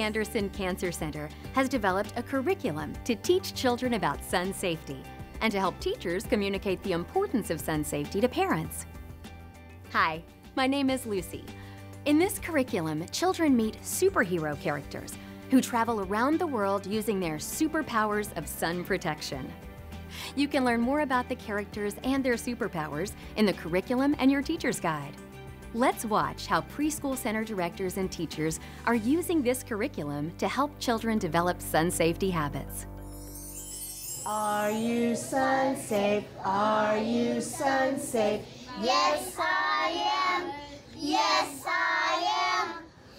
Anderson Cancer Center has developed a curriculum to teach children about sun safety and to help teachers communicate the importance of sun safety to parents. Hi, my name is Lucy. In this curriculum, children meet superhero characters who travel around the world using their superpowers of sun protection. You can learn more about the characters and their superpowers in the curriculum and your teacher's guide. Let's watch how preschool center directors and teachers are using this curriculum to help children develop sun safety habits. Are you sun safe? Are you sun safe? Yes, I am. Yes, I am.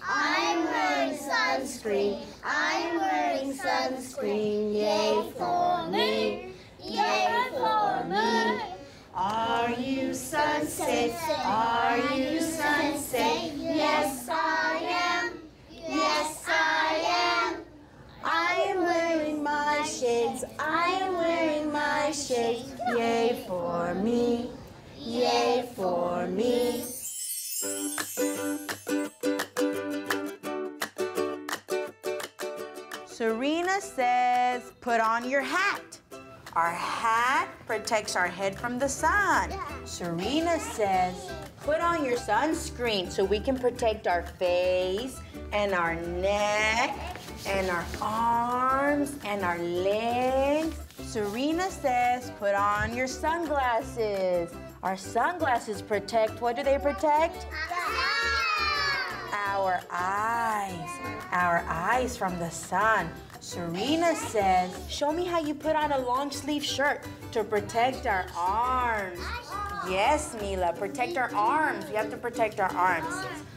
I'm wearing sunscreen. I'm wearing sunscreen. Yay for me. Yay for me. Are you sun safe? Are you for me. Yay for me. Serena says, put on your hat. Our hat protects our head from the sun. Serena says, put on your sunscreen so we can protect our face and our neck and our arms and our legs. Serena says, put on your sunglasses. Our sunglasses protect, what do they protect? Our eyes, our eyes from the sun. Serena says, show me how you put on a long sleeve shirt to protect our arms. Yes, Mila, protect our arms. We have to protect our arms.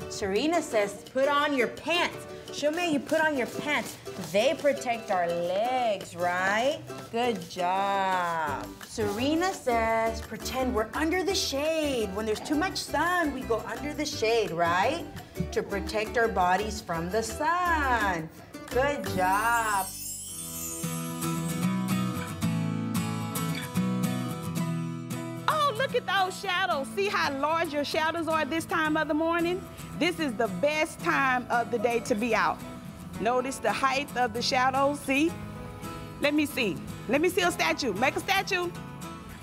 Serena says, put on your pants. Show me how you put on your pants. They protect our legs, right? Good job. Serena says, pretend we're under the shade. When there's too much sun, we go under the shade, right? To protect our bodies from the sun. Good job. Look at those shadows. See how large your shadows are this time of the morning? This is the best time of the day to be out. Notice the height of the shadows, see? Let me see. Let me see a statue. Make a statue.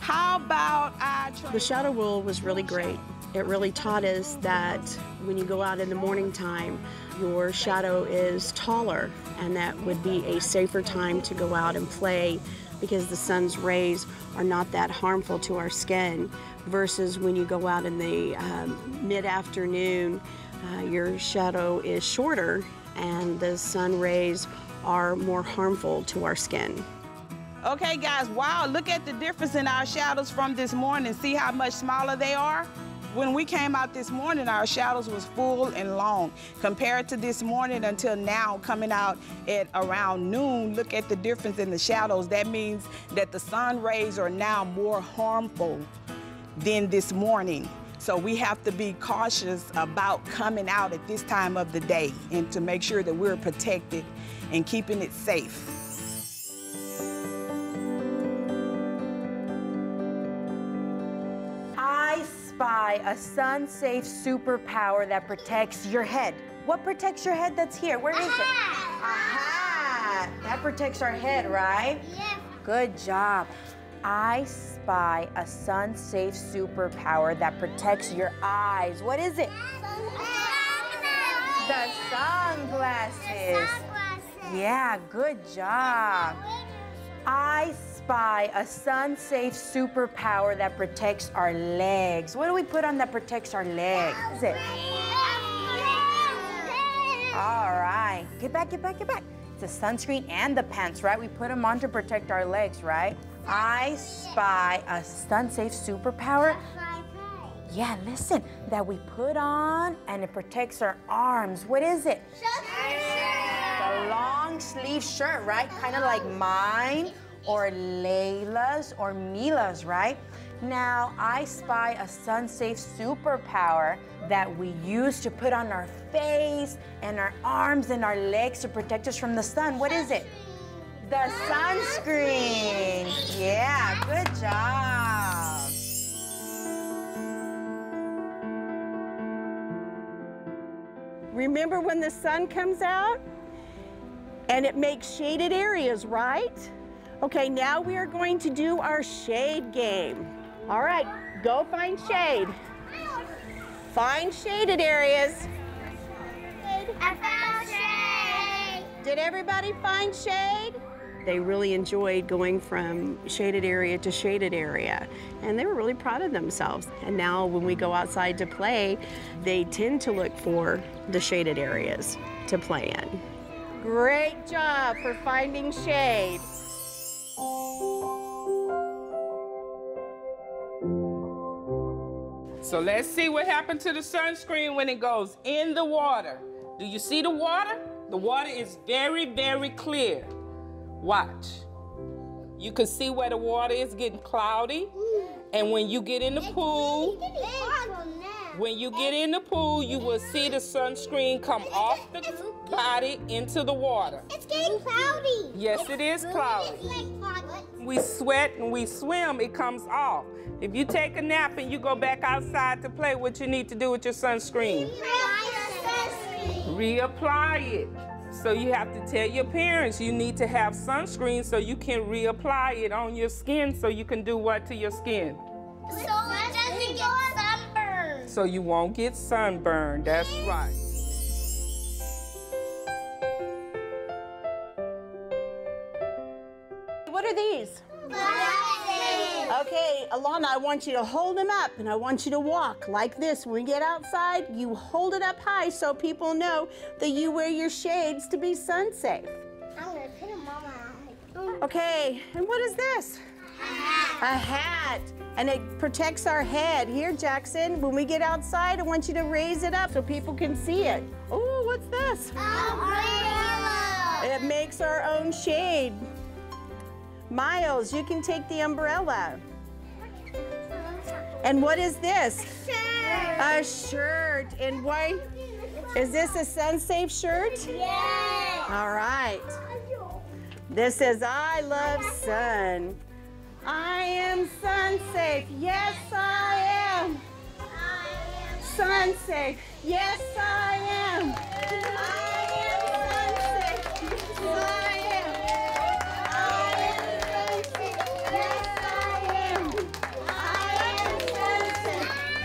How about I try? The shadow rule was really great. It really taught us that when you go out in the morning time, your shadow is taller, and that would be a safer time to go out and play because the sun's rays are not that harmful to our skin versus when you go out in the um, mid-afternoon, uh, your shadow is shorter and the sun rays are more harmful to our skin. Okay, guys, wow, look at the difference in our shadows from this morning. See how much smaller they are? When we came out this morning, our shadows was full and long. Compared to this morning until now, coming out at around noon, look at the difference in the shadows. That means that the sun rays are now more harmful than this morning. So we have to be cautious about coming out at this time of the day and to make sure that we're protected and keeping it safe. I spy a sun-safe superpower that protects your head. What protects your head that's here? Where is it? A hat. That protects our head, right? Yes. Good job. I spy a sun-safe superpower that protects your eyes. What is it? The sunglasses. Yeah, good job. I spy a sun-safe superpower that protects our legs. What do we put on that protects our legs? It? All right. Get back, get back, get back. It's a sunscreen and the pants, right? We put them on to protect our legs, right? I spy a sun-safe superpower. Yeah, listen, that we put on and it protects our arms. What is it? The long sleeve shirt, right? Kind of like mine or Layla's or Mila's, right? Now, I spy a sun-safe superpower that we use to put on our face and our arms and our legs to protect us from the sun. What is it? The sunscreen. Yeah, good job. Remember when the sun comes out? And it makes shaded areas, right? Okay, now we are going to do our shade game. All right, go find shade. Find shaded areas. I found shade. Did everybody find shade? They really enjoyed going from shaded area to shaded area, and they were really proud of themselves. And now, when we go outside to play, they tend to look for the shaded areas to play in. Great job for finding shade. So let's see what happened to the sunscreen when it goes in the water. Do you see the water? The water is very, very clear. Watch. You can see where the water is getting cloudy. And when you get in the pool, when you get in the pool, you will see the sunscreen come off the body into the water. It's getting cloudy. Yes, it is cloudy. We sweat and we swim, it comes off. If you take a nap and you go back outside to play, what you need to do with your sunscreen? Reapply it. So you have to tell your parents you need to have sunscreen so you can reapply it on your skin so you can do what to your skin? So it doesn't get sunburned. So you won't get sunburned. That's right. Alana, I want you to hold them up and I want you to walk like this. When we get outside, you hold it up high so people know that you wear your shades to be sun safe. I'm gonna put them on my Okay, and what is this? A hat. And it protects our head. Here, Jackson, when we get outside, I want you to raise it up so people can see it. Oh, what's this? umbrella. It makes our own shade. Miles, you can take the umbrella. And what is this? A shirt. And why? Is this a sun safe shirt? Yes. All right. This says, I love sun. I am sun safe. Yes, I am. Yes, I am. I am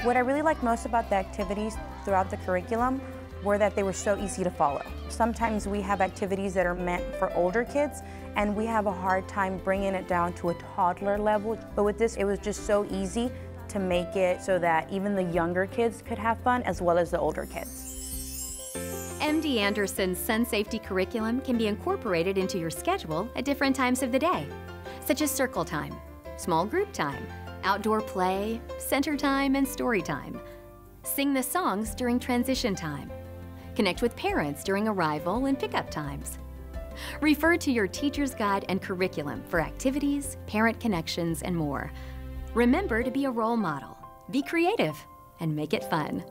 What I really liked most about the activities throughout the curriculum were that they were so easy to follow. Sometimes we have activities that are meant for older kids and we have a hard time bringing it down to a toddler level. But with this, it was just so easy to make it so that even the younger kids could have fun as well as the older kids. MD Anderson's Sun Safety curriculum can be incorporated into your schedule at different times of the day, such as circle time, small group time, outdoor play, center time, and story time. Sing the songs during transition time. Connect with parents during arrival and pickup times. Refer to your teacher's guide and curriculum for activities, parent connections, and more. Remember to be a role model, be creative, and make it fun.